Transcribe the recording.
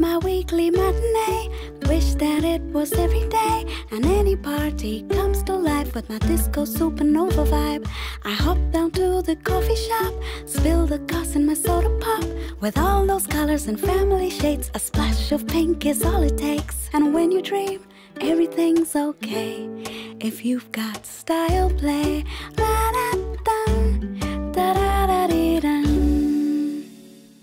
my weekly matinee. Wish that it was every day. And any party comes to life with my disco supernova vibe. I hop down to the coffee shop, spill the goss in my soda pop. With all those colors and family shades, a splash of pink is all it takes. And when you dream, everything's okay. If you've got style play,